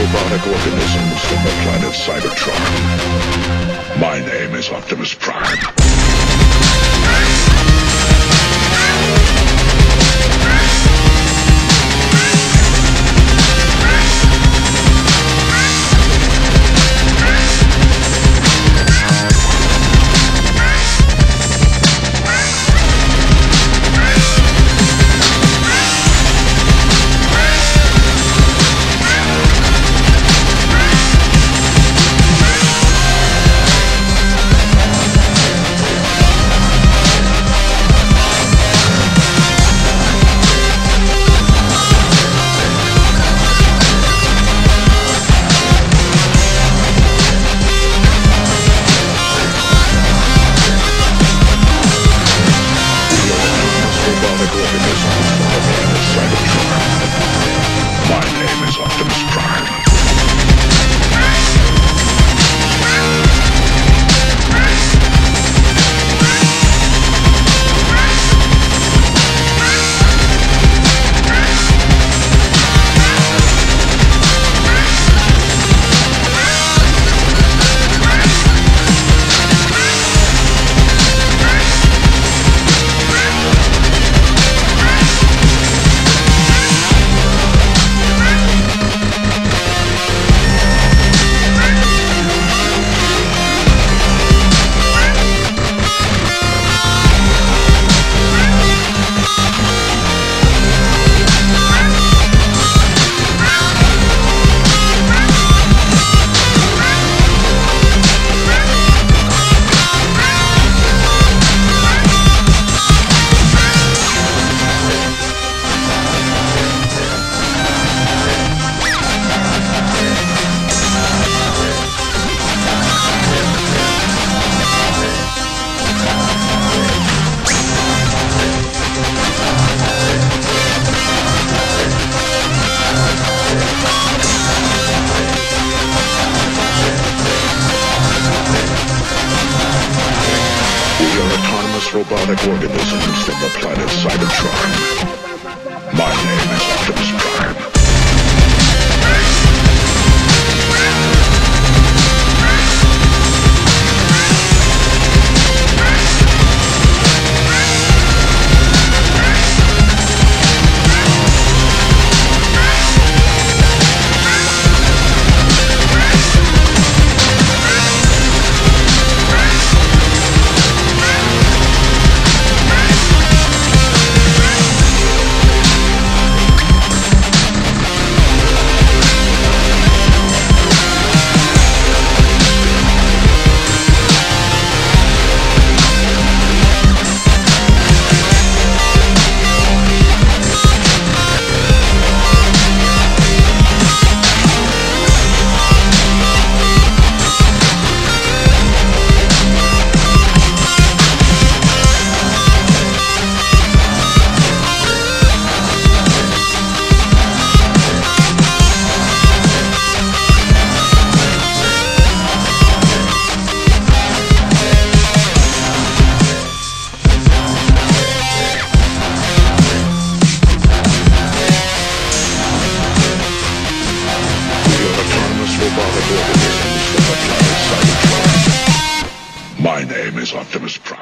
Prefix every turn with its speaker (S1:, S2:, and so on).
S1: robotic organisms from the planet Cybertron. My name is Optimus Prime. My name is Optimus Prime. Robotic organisms from the planet Cybertron. My name is Optimus Prime. My name is Optimus Prime.